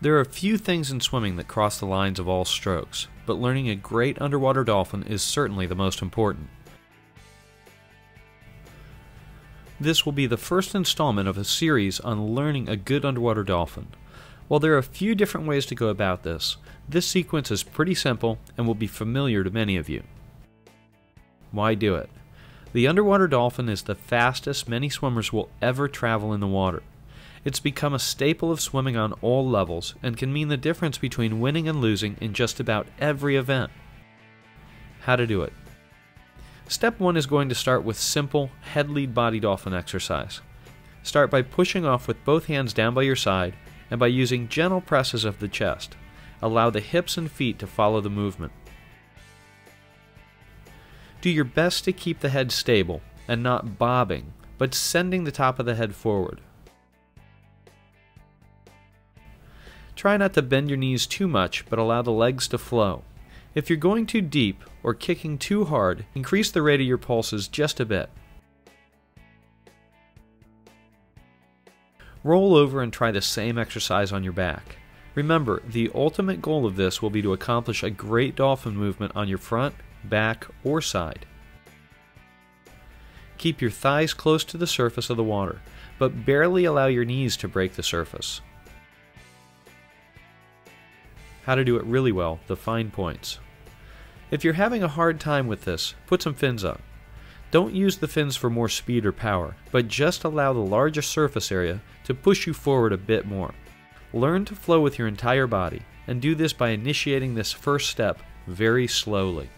There are a few things in swimming that cross the lines of all strokes, but learning a great underwater dolphin is certainly the most important. This will be the first installment of a series on learning a good underwater dolphin. While there are a few different ways to go about this, this sequence is pretty simple and will be familiar to many of you. Why do it? The underwater dolphin is the fastest many swimmers will ever travel in the water. It's become a staple of swimming on all levels and can mean the difference between winning and losing in just about every event. How to do it. Step 1 is going to start with simple head lead body dolphin exercise. Start by pushing off with both hands down by your side and by using gentle presses of the chest. Allow the hips and feet to follow the movement. Do your best to keep the head stable and not bobbing, but sending the top of the head forward. Try not to bend your knees too much, but allow the legs to flow. If you're going too deep or kicking too hard, increase the rate of your pulses just a bit. Roll over and try the same exercise on your back. Remember, the ultimate goal of this will be to accomplish a great dolphin movement on your front, back, or side. Keep your thighs close to the surface of the water, but barely allow your knees to break the surface. How to do it really well, the fine points. If you're having a hard time with this, put some fins up. Don't use the fins for more speed or power, but just allow the larger surface area to push you forward a bit more. Learn to flow with your entire body, and do this by initiating this first step very slowly.